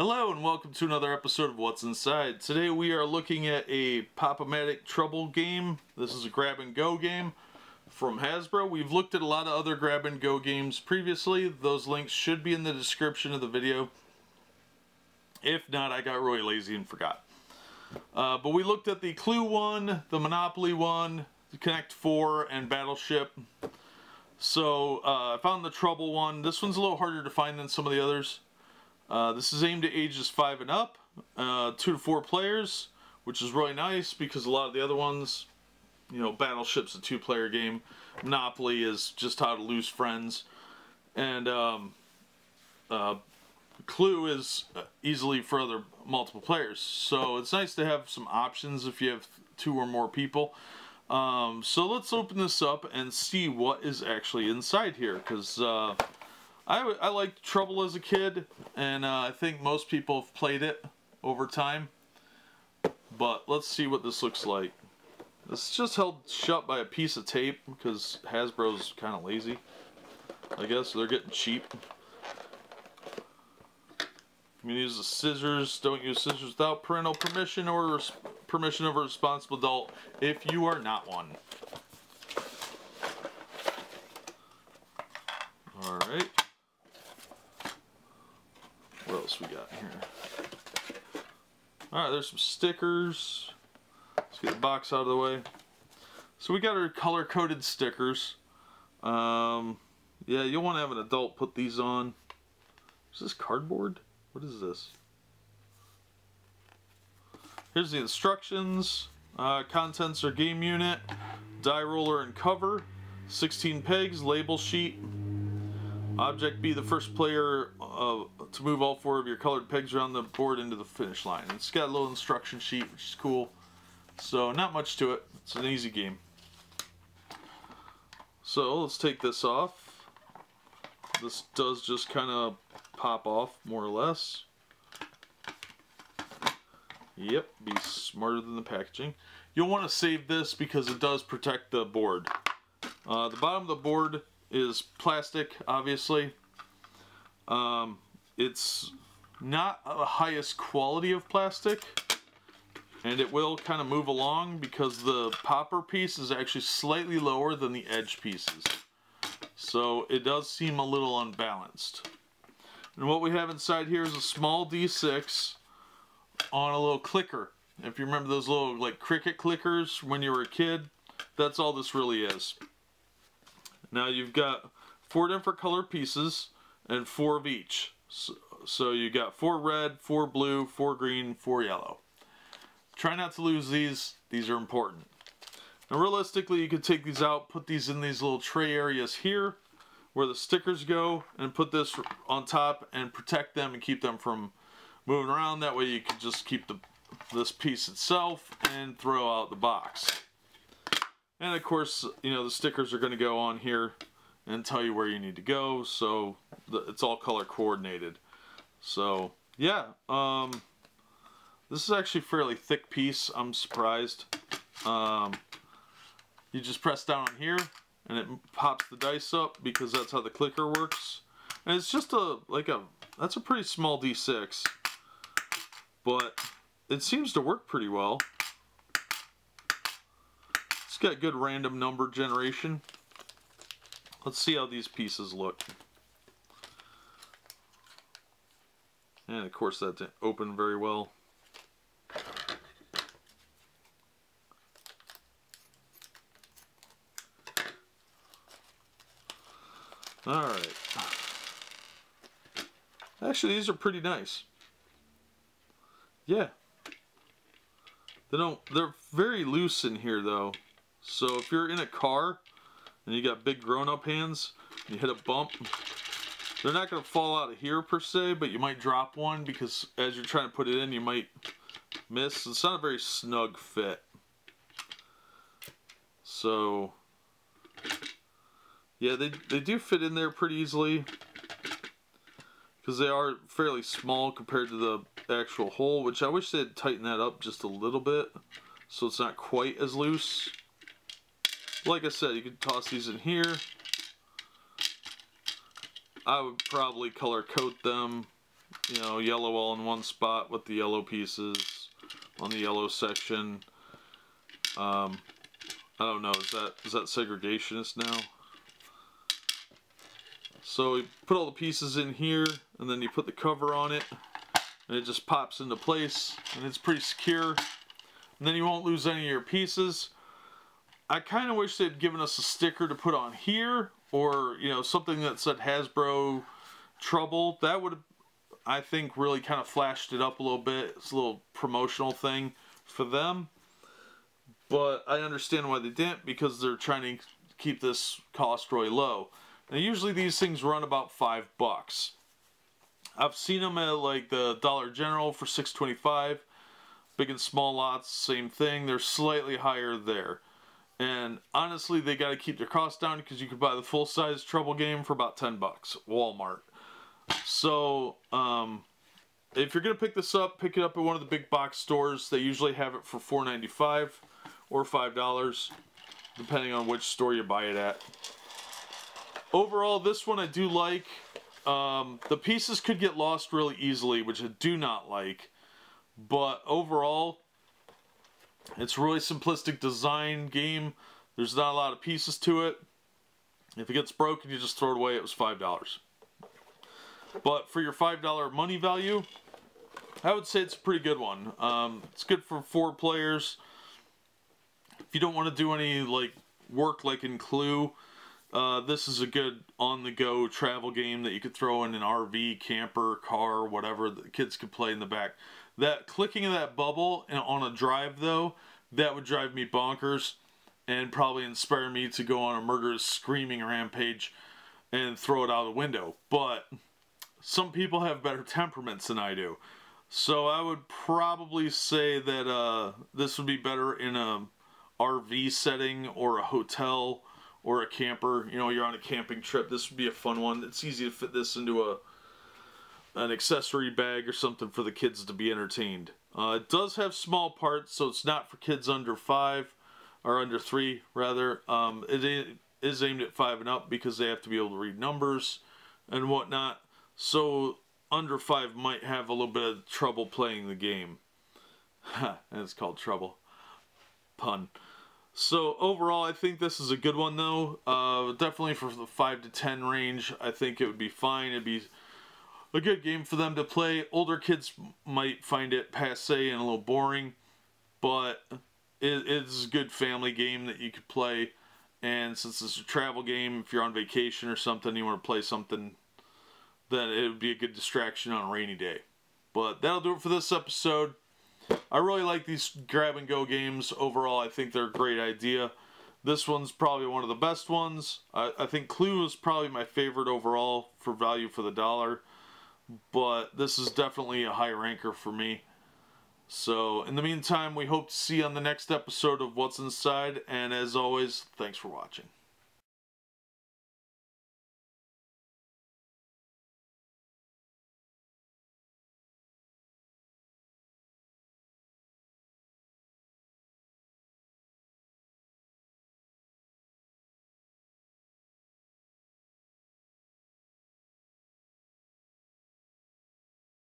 Hello and welcome to another episode of What's Inside. Today we are looking at a Pop-O-Matic Trouble game. This is a grab and go game from Hasbro. We've looked at a lot of other grab and go games previously. Those links should be in the description of the video. If not, I got really lazy and forgot. Uh, but we looked at the Clue one, the Monopoly one, the Connect 4, and Battleship. So uh, I found the Trouble one. This one's a little harder to find than some of the others. Uh, this is aimed at ages 5 and up, uh, 2 to 4 players, which is really nice because a lot of the other ones, you know, Battleship's a two-player game, Monopoly is just how to lose friends, and um, uh, Clue is uh, easily for other multiple players. So it's nice to have some options if you have two or more people. Um, so let's open this up and see what is actually inside here, because uh, I, I liked Trouble as a kid, and uh, I think most people have played it over time. But let's see what this looks like. It's just held shut by a piece of tape because Hasbro's kind of lazy. I guess they're getting cheap. You can use the scissors. Don't use scissors without parental permission or permission of a responsible adult if you are not one. Alright. What else we got here? Alright, there's some stickers. Let's get the box out of the way. So we got our color-coded stickers. Um, yeah, you'll want to have an adult put these on. Is this cardboard? What is this? Here's the instructions. Uh, contents are game unit, die roller and cover, 16 pegs, label sheet, Object B, the first player uh, to move all four of your colored pegs around the board into the finish line. It's got a little instruction sheet, which is cool. So not much to it. It's an easy game. So let's take this off. This does just kind of pop off, more or less. Yep, be smarter than the packaging. You'll want to save this because it does protect the board. Uh, the bottom of the board is plastic, obviously. Um, it's not the highest quality of plastic, and it will kind of move along because the popper piece is actually slightly lower than the edge pieces. So it does seem a little unbalanced. And what we have inside here is a small D6 on a little clicker. If you remember those little like cricket clickers when you were a kid, that's all this really is. Now you've got four different color pieces and four of each. So, so you got four red, four blue, four green, four yellow. Try not to lose these. These are important. Now realistically, you could take these out, put these in these little tray areas here where the stickers go and put this on top and protect them and keep them from moving around. That way you can just keep the this piece itself and throw out the box. And of course, you know, the stickers are going to go on here and tell you where you need to go. So it's all color coordinated. So yeah, um, this is actually a fairly thick piece. I'm surprised. Um, you just press down on here and it pops the dice up because that's how the clicker works. And it's just a, like a, that's a pretty small D6. But it seems to work pretty well got good random number generation. Let's see how these pieces look. And of course that didn't open very well. Alright. Actually, these are pretty nice. Yeah. They don't, they're very loose in here though. So if you're in a car and you got big grown-up hands, you hit a bump, they're not going to fall out of here per se, but you might drop one because as you're trying to put it in, you might miss. It's not a very snug fit. So, yeah, they, they do fit in there pretty easily because they are fairly small compared to the actual hole, which I wish they'd tighten that up just a little bit so it's not quite as loose. Like I said, you could toss these in here. I would probably color coat them you know, yellow all in one spot with the yellow pieces on the yellow section. Um, I don't know, is that is that segregationist now? So you put all the pieces in here, and then you put the cover on it, and it just pops into place, and it's pretty secure. And then you won't lose any of your pieces. I kind of wish they'd given us a sticker to put on here, or, you know, something that said Hasbro Trouble. That would, I think, really kind of flashed it up a little bit. It's a little promotional thing for them. But I understand why they didn't, because they're trying to keep this cost really low. Now usually these things run about five bucks. I've seen them at like the Dollar General for 6.25. Big and small lots, same thing. They're slightly higher there. And honestly, they got to keep their costs down because you could buy the full size Trouble game for about 10 bucks, Walmart. So, um, if you're gonna pick this up, pick it up at one of the big box stores. They usually have it for $4.95 or $5, depending on which store you buy it at overall, this one I do like. Um, the pieces could get lost really easily, which I do not like. But overall, it's really simplistic design game. There's not a lot of pieces to it. If it gets broken, you just throw it away. It was $5. But for your $5 money value, I would say it's a pretty good one. Um, it's good for four players. If you don't want to do any like work like in Clue, uh, this is a good on-the-go travel game that you could throw in an RV, camper, car, whatever the kids could play in the back. That clicking of that bubble on a drive though, that would drive me bonkers and probably inspire me to go on a murderous screaming rampage and throw it out the window. But some people have better temperaments than I do. So I would probably say that uh, this would be better in a RV setting or a hotel or a camper, you know, you're on a camping trip, this would be a fun one. It's easy to fit this into a an accessory bag or something for the kids to be entertained. Uh, it does have small parts, so it's not for kids under five or under three, rather. Um, it is aimed at five and up because they have to be able to read numbers and whatnot. So under five might have a little bit of trouble playing the game. and it's called trouble. Pun. So overall, I think this is a good one though. Uh, definitely for the 5 to 10 range, I think it would be fine. It'd be a good game for them to play. Older kids might find it passe and a little boring, but it, it's a good family game that you could play. And since it's a travel game, if you're on vacation or something, you want to play something, then it would be a good distraction on a rainy day. But that'll do it for this episode. I really like these grab and go games overall. I think they're a great idea. This one's probably one of the best ones. I, I think Clue is probably my favorite overall for value for the dollar. But this is definitely a high ranker for me. So, in the meantime, we hope to see you on the next episode of What's Inside. And as always, thanks for watching.